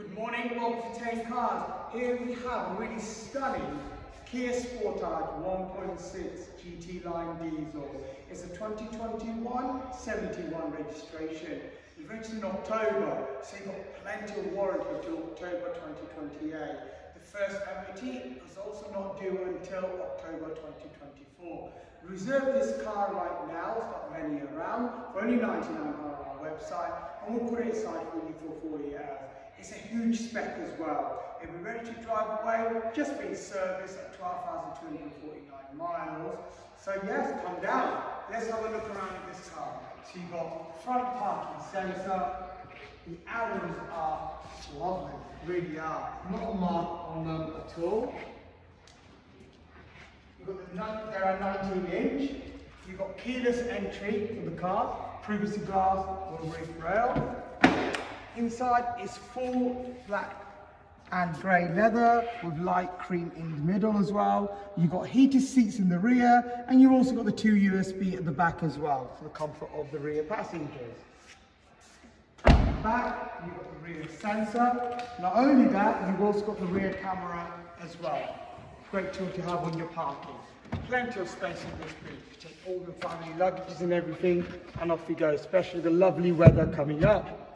Good morning, welcome to Thame Cars. Here we have a really stunning Kia Sportage 1.6 GT Line diesel. It's a 2021 71 registration. It's registered in October, so you've got plenty of warranty until October 2028. The first MOT is also not due until October 2024. Reserve this car right now, there's not many around, for only 99 on our website, and we'll put it aside for you for 40 hours. It's a huge spec as well. It'll be ready to drive away, just been serviced at 12,249 miles. So yes, come down. Let's have a look around at this car. So you've got front parking sensor. The alloys are lovely, really are. Not a mark on them at all. You've got the, there are 19 inch. You've got keyless entry for the car, privacy glass the roof rail. Inside is full black and grey leather with light cream in the middle as well. You've got heated seats in the rear and you've also got the two USB at the back as well for the comfort of the rear passengers. Back, you've got the rear sensor. Not only that, you've also got the rear camera as well. Great tool to have when you're parking. Plenty of space in this boot. to take all the family luggages and everything and off you go, especially the lovely weather coming up.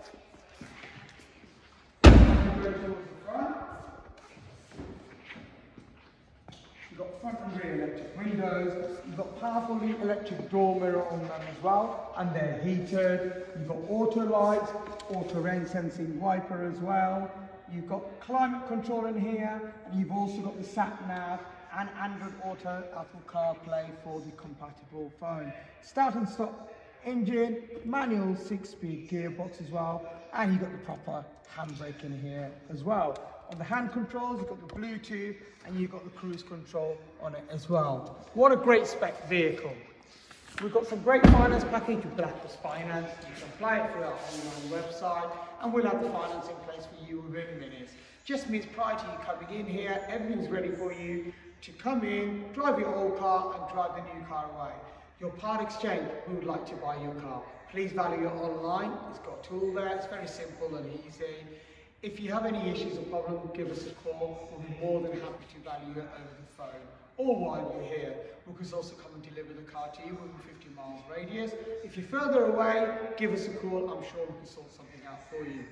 You've got front and rear electric windows. You've got powerful electric door mirror on them as well, and they're heated. You've got auto lights, auto rain sensing wiper as well. You've got climate control in here, you've also got the sat nav and Android Auto Apple CarPlay for the compatible phone. Start and stop engine, manual six-speed gearbox as well, and you've got the proper handbrake in here as well. On the hand controls, you've got the Bluetooth, and you've got the cruise control on it as well. What a great spec vehicle. We've got some great finance package with Black Horse Finance. You can apply it through our online website, and we'll have the finance in place for you within minutes. Just means prior to you coming in here, everything's ready for you to come in, drive your old car, and drive the new car away. Your part exchange, we would like to buy your car. Please value it online. It's got a tool there. It's very simple and easy. If you have any issues or problems, give us a call. We'll be more than happy to value it over the phone. Or while you're here, we can also come and deliver the car to you within 50 miles radius. If you're further away, give us a call. I'm sure we can sort something out for you.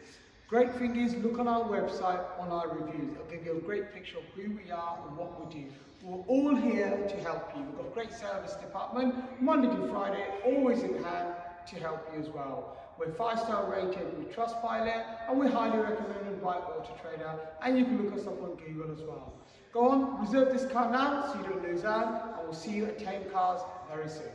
Great thing is, look on our website, on our reviews. It'll give you a great picture of who we are and what we do. We're all here to help you. We've got a great service department, Monday to Friday, always in hand to help you as well. We're five-star rated with Trustpilot, and we're highly recommended by Auto Trader, and you can look us up on Google as well. Go on, reserve this car now so you don't lose out, and we'll see you at Thame Cars very soon.